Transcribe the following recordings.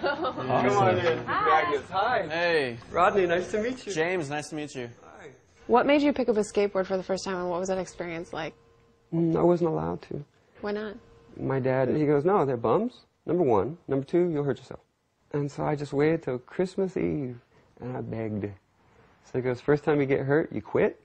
Come on in, Magnus. Hi. Hey, Rodney, nice to meet you. James, nice to meet you. Hi. What made you pick up a skateboard for the first time, and what was that experience like? Mm, I wasn't allowed to. Why not? My dad, he goes, no, they're bums. Number one. Number two, you'll hurt yourself. And so I just waited till Christmas Eve, and I begged. So he goes, first time you get hurt, you quit?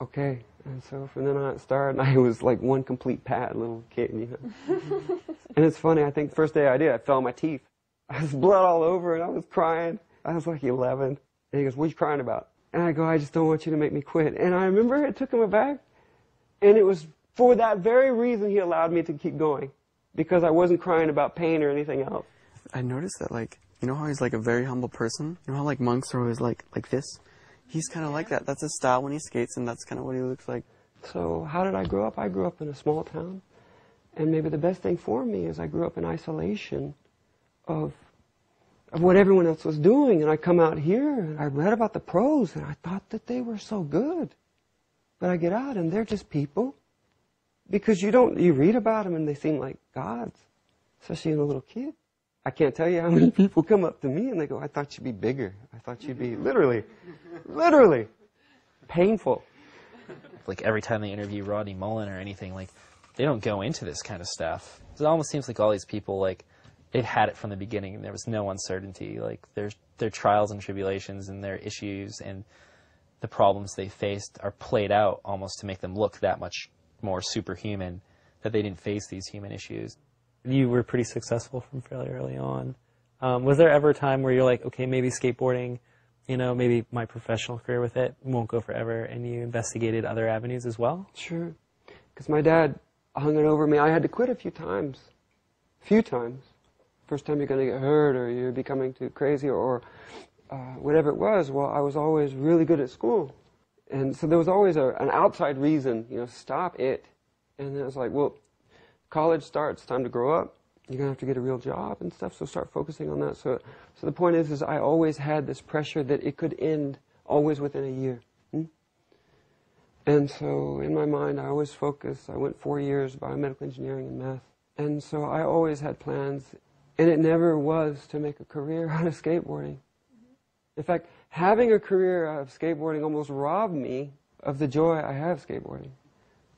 Okay. And so from then on it started, I was like one complete pad little kid, you know. and it's funny, I think first day I did, I fell on my teeth. I was blood all over and I was crying. I was like 11. And he goes, what are you crying about? And I go, I just don't want you to make me quit. And I remember it took him aback. And it was for that very reason he allowed me to keep going. Because I wasn't crying about pain or anything else. I noticed that, like, you know how he's like a very humble person? You know how like monks are always like like this? He's kind of like that. That's his style when he skates, and that's kind of what he looks like. So how did I grow up? I grew up in a small town. And maybe the best thing for me is I grew up in isolation of, of what everyone else was doing. And I come out here and I read about the pros and I thought that they were so good. But I get out and they're just people. Because you don't, you read about them and they seem like gods. Especially in a little kid. I can't tell you how many people come up to me and they go, I thought you'd be bigger. I thought you'd be literally, literally painful. like every time they interview Rodney Mullen or anything, like they don't go into this kind of stuff. It almost seems like all these people like they've had it from the beginning and there was no uncertainty. Like their their trials and tribulations and their issues and the problems they faced are played out almost to make them look that much more superhuman that they didn't face these human issues. You were pretty successful from fairly early on. Um, was there ever a time where you're like, okay, maybe skateboarding, you know, maybe my professional career with it won't go forever, and you investigated other avenues as well? Sure. Because my dad hung it over me. I had to quit a few times. A few times. First time you're going to get hurt or you're becoming too crazy or uh, whatever it was. Well, I was always really good at school. And so there was always a, an outside reason, you know, stop it. And then it was like, well, college starts, time to grow up. You're going to have to get a real job and stuff, so start focusing on that. So, so the point is, is I always had this pressure that it could end always within a year. Hmm? And so in my mind, I always focused. I went four years biomedical engineering and math. And so I always had plans, and it never was to make a career out of skateboarding. Mm-hmm. In fact, having a career out of skateboarding almost robbed me of the joy I have skateboarding.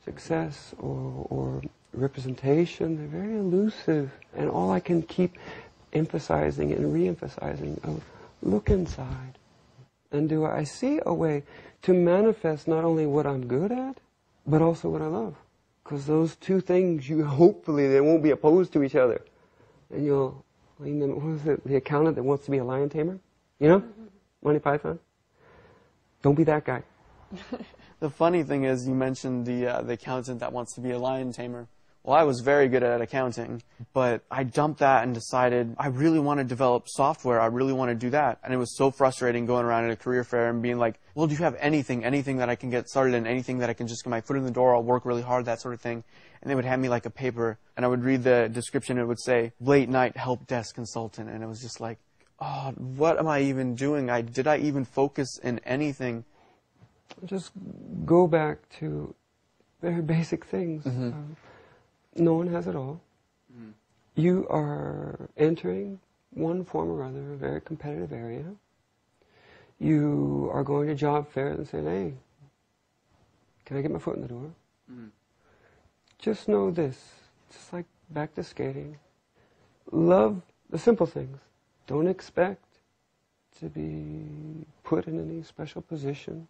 Success or, or representation, they're very elusive. And all I can keep emphasizing and re-emphasizing of look inside. And do I see a way to manifest not only what I'm good at, but also what I love? Because those two things, you hopefully they won't be opposed to each other. And you'll, what is it, the accountant that wants to be a lion tamer? You know? Monty Python? Don't be that guy. The funny thing is, you mentioned the uh, the accountant that wants to be a lion tamer. Well, I was very good at accounting, but I dumped that and decided I really want to develop software. I really want to do that. And it was so frustrating going around at a career fair and being like, well, do you have anything, anything that I can get started in, anything that I can just get my foot in the door, I'll work really hard, that sort of thing. And they would hand me like a paper and I would read the description. It would say, late night help desk consultant. And it was just like, oh, what am I even doing? I, did I even focus in anything? Just go back to very basic things. Um, no one has it all. You are entering one form or other a very competitive area. You are going to job fairs and saying, hey, can I get my foot in the door? Just know this, just like back to skating. Love the simple things. Don't expect to be put in any special position.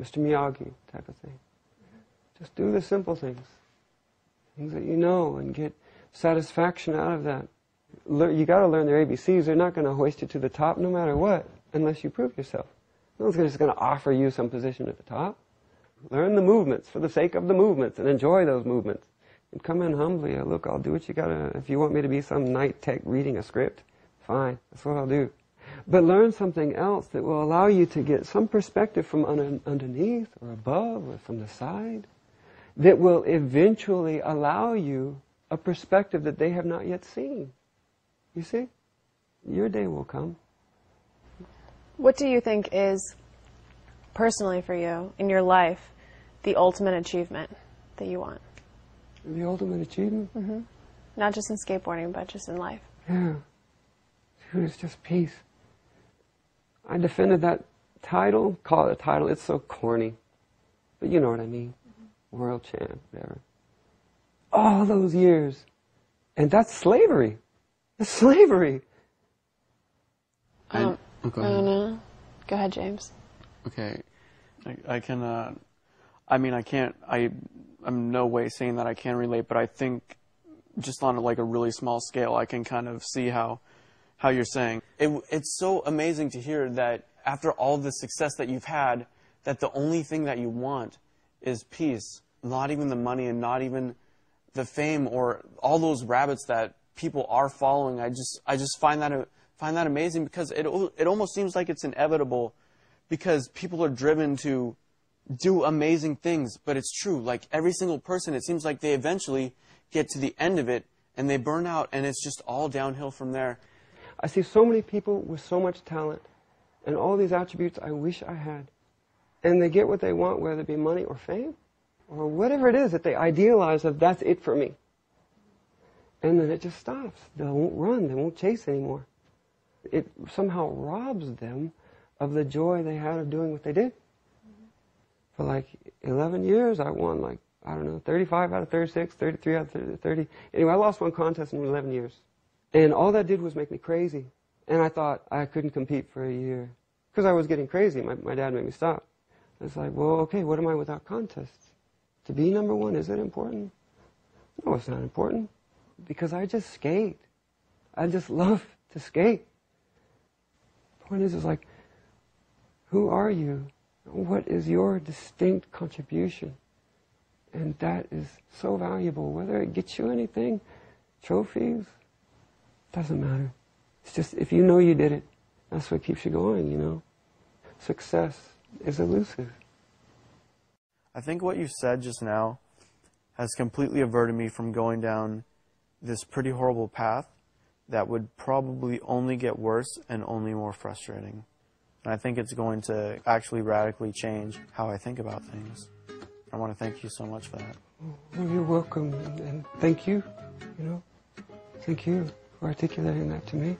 Mr. Miyagi type of thing. Just do the simple things. Things that you know and get satisfaction out of that. Lear- you got to learn their ABCs. They're not going to hoist you to the top no matter what unless you prove yourself. No one's just going to offer you some position at the top. Learn the movements for the sake of the movements and enjoy those movements. And come in humbly. Look, I'll do what you got to. If you want me to be some night tech reading a script, fine. That's what I'll do. But learn something else that will allow you to get some perspective from un- underneath or above or from the side that will eventually allow you a perspective that they have not yet seen. You see? Your day will come. What do you think is, personally for you, in your life, the ultimate achievement that you want? The ultimate achievement? Mm-hmm. Not just in skateboarding, but just in life. Yeah. Dude, it's just peace. I defended that title, call it a title, it's so corny. But you know what I mean. World champ, whatever. All those years. And that's slavery. That's slavery. Um, okay. I don't know. Go ahead, James. Okay, I, I can. Uh, I mean, I can't. I, I'm no way saying that I can relate, but I think just on like a really small scale, I can kind of see how how you're saying. It, it's so amazing to hear that after all the success that you've had, that the only thing that you want is peace. Not even the money, and not even the fame or all those rabbits that people are following. I just I just find that find that amazing because it it almost seems like it's inevitable because people are driven to do amazing things, but it's true. Like every single person, it seems like they eventually get to the end of it and they burn out and it's just all downhill from there. I see so many people with so much talent and all these attributes I wish I had. And they get what they want, whether it be money or fame or whatever it is that they idealize of that's it for me. And then it just stops. They won't run. They won't chase anymore. It somehow robs them of the joy they had of doing what they did. For like 11 years, I won like, I don't know, 35 out of 36, 33 out of 30. Anyway, I lost one contest in 11 years. And all that did was make me crazy. And I thought I couldn't compete for a year. Because I was getting crazy. My, my dad made me stop. It's like, well, okay, what am I without contests? To be number one, is it important? No, it's not important. Because I just skate. I just love to skate. The Point is, is like, who are you? What is your distinct contribution? And that is so valuable. Whether it gets you anything, trophies, doesn't matter. It's just if you know you did it, that's what keeps you going, you know. Success is elusive. I think what you said just now has completely averted me from going down this pretty horrible path that would probably only get worse and only more frustrating. And I think it's going to actually radically change how I think about things. I want to thank you so much for that. Well, you're welcome, and thank you, you know. Thank you for articulating that to me.